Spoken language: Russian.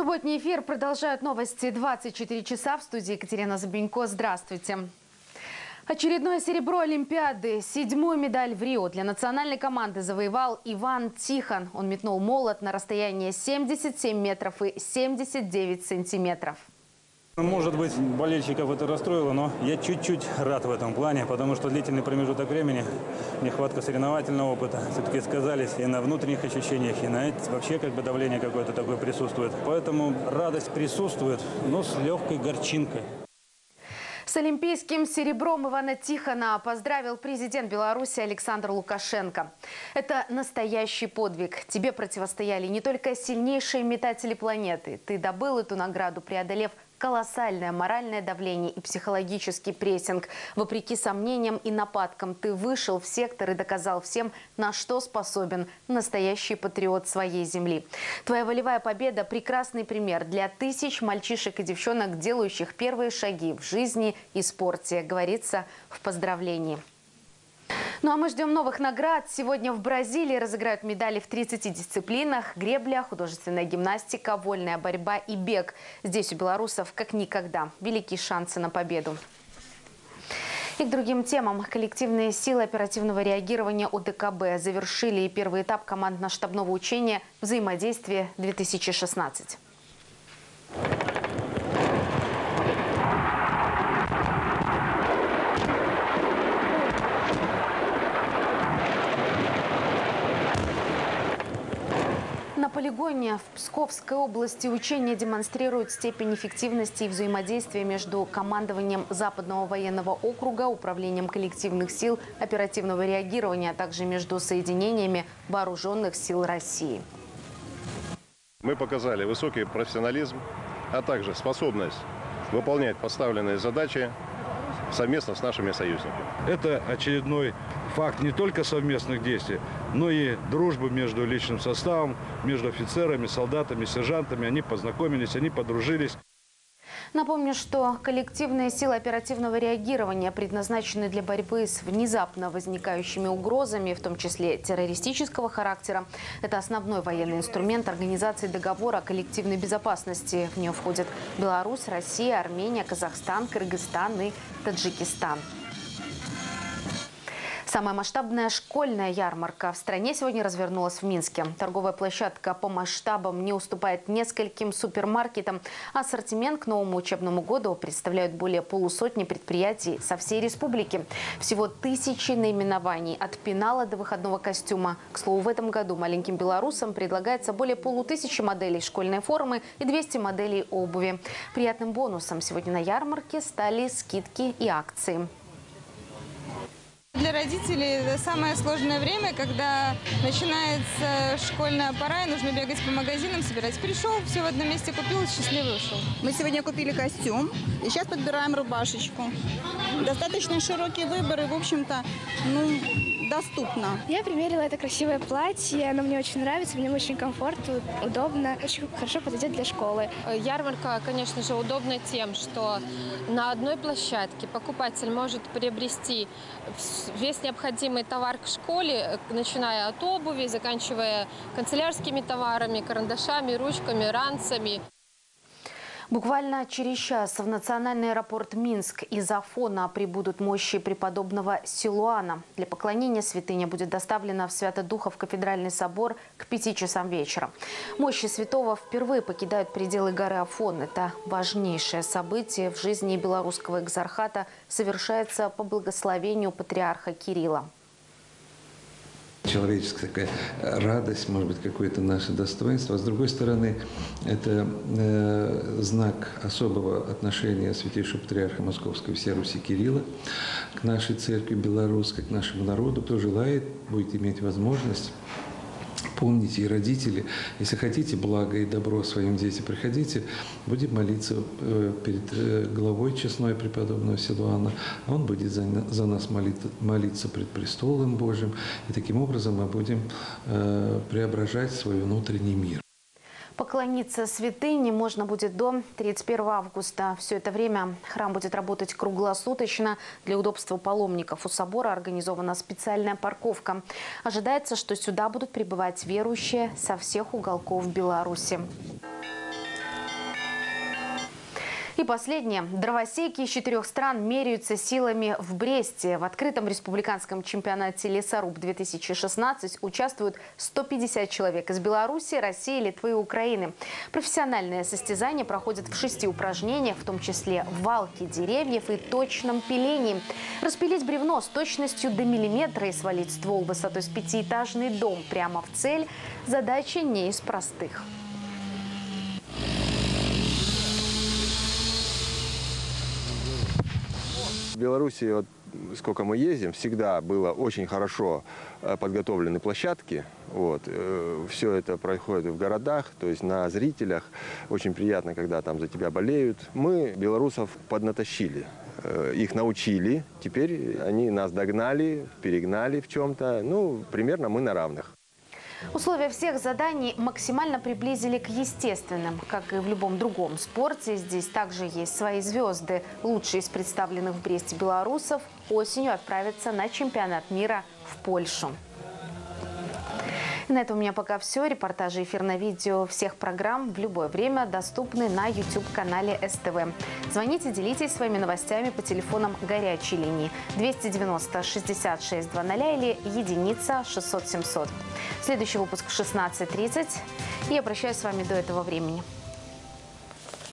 Субботний эфир продолжают новости 24 часа в студии Екатерина Забенько. Здравствуйте. Очередное серебро Олимпиады. Седьмую медаль в Рио для национальной команды завоевал Иван Тихон. Он метнул молот на расстояние 77 метров и 79 сантиметров. Может быть, болельщиков это расстроило, но я чуть-чуть рад в этом плане, потому что длительный промежуток времени, нехватка соревновательного опыта, все-таки сказались и на внутренних ощущениях, и на эти, вообще как бы давление какое-то такое присутствует. Поэтому радость присутствует, но с легкой горчинкой. С олимпийским серебром Ивана Тихона поздравил президент Беларуси Александр Лукашенко. Это настоящий подвиг. Тебе противостояли не только сильнейшие метатели планеты. Ты добыл эту награду, преодолев колоссальное моральное давление и психологический прессинг. Вопреки сомнениям и нападкам ты вышел в сектор и доказал всем, на что способен настоящий патриот своей земли. Твоя волевая победа – прекрасный пример для тысяч мальчишек и девчонок, делающих первые шаги в жизни и спорте, говорится в поздравлении. Ну а мы ждем новых наград. Сегодня в Бразилии разыграют медали в 30 дисциплинах. Гребля, художественная гимнастика, вольная борьба и бег. Здесь у белорусов как никогда великие шансы на победу. И к другим темам. Коллективные силы оперативного реагирования ОДКБ завершили первый этап командно-штабного учения «Взаимодействие-2016». На полигоне в Псковской области учения демонстрируют степень эффективности и взаимодействия между командованием Западного военного округа, Управлением коллективных сил оперативного реагирования, а также между соединениями вооруженных сил России. Мы показали высокий профессионализм, а также способность выполнять поставленные задачи совместно с нашими союзниками. Это очередной факт не только совместных действий, но и дружбы между личным составом, между офицерами, солдатами, сержантами. Они познакомились, они подружились. Напомню, что коллективные силы оперативного реагирования предназначены для борьбы с внезапно возникающими угрозами, в том числе террористического характера. Это основной военный инструмент организации договора о коллективной безопасности. В нее входят Беларусь, Россия, Армения, Казахстан, Кыргызстан и Таджикистан. Самая масштабная школьная ярмарка в стране сегодня развернулась в Минске. Торговая площадка по масштабам не уступает нескольким супермаркетам. Ассортимент к новому учебному году представляют более полусотни предприятий со всей республики. Всего тысячи наименований от пенала до выходного костюма. К слову, в этом году маленьким белорусам предлагается более полутысячи моделей школьной формы и 200 моделей обуви. Приятным бонусом сегодня на ярмарке стали скидки и акции. Для родителей это самое сложное время, когда начинается школьная пора, и нужно бегать по магазинам, собирать. Пришел, все в одном месте купил, счастливый ушел. Мы сегодня купили костюм, и сейчас подбираем рубашечку. Достаточно широкий выбор, и, в общем-то, ну, доступно. Я примерила это красивое платье, оно мне очень нравится, мне очень комфортно, удобно, очень хорошо подойдет для школы. Ярмарка, конечно же, удобна тем, что на одной площадке покупатель может приобрести весь необходимый товар к школе, начиная от обуви, заканчивая канцелярскими товарами, карандашами, ручками, ранцами. Буквально через час в национальный аэропорт Минск из Афона прибудут мощи преподобного Силуана. Для поклонения святыня будет доставлена в Свято-Духов кафедральный собор к пяти часам вечера. Мощи святого впервые покидают пределы горы Афон. Это важнейшее событие в жизни белорусского экзархата совершается по благословению патриарха Кирилла человеческая такая радость, может быть, какое-то наше достоинство. А с другой стороны, это э, знак особого отношения Святейшего Патриарха Московского всей Руси Кирилла к нашей церкви белорусской, к нашему народу, кто желает, будет иметь возможность Помните, и родители, если хотите благо и добро своим детям, приходите, будем молиться э, перед э, главой честной преподобного Силуана, он будет за, за нас молиться, молиться пред престолом Божьим, и таким образом мы будем э, преображать свой внутренний мир. Поклониться святыне можно будет до 31 августа. Все это время храм будет работать круглосуточно. Для удобства паломников у собора организована специальная парковка. Ожидается, что сюда будут прибывать верующие со всех уголков Беларуси. И последнее. Дровосеки из четырех стран меряются силами в Бресте. В открытом республиканском чемпионате «Лесоруб-2016» участвуют 150 человек из Беларуси, России, Литвы и Украины. Профессиональные состязания проходят в шести упражнениях, в том числе валке деревьев и точном пилении. Распилить бревно с точностью до миллиметра и свалить ствол высотой с пятиэтажный дом прямо в цель – задача не из простых. Беларуси, вот сколько мы ездим, всегда было очень хорошо э, подготовлены площадки. Вот. Все это происходит в городах, то есть на зрителях. Очень приятно, когда там за тебя болеют. Мы белорусов поднатащили э, их научили, теперь они нас догнали, перегнали в чем-то. Ну, примерно мы на равных. Условия всех заданий максимально приблизили к естественным. Как и в любом другом спорте, здесь также есть свои звезды. Лучшие из представленных в Бресте белорусов осенью отправятся на чемпионат мира в Польшу. На этом у меня пока все. Репортажи, эфирное видео всех программ в любое время доступны на YouTube-канале СТВ. Звоните, делитесь своими новостями по телефонам горячей линии 290 66 00 или единица 600 700. Следующий выпуск в 16.30. И я прощаюсь с вами до этого времени.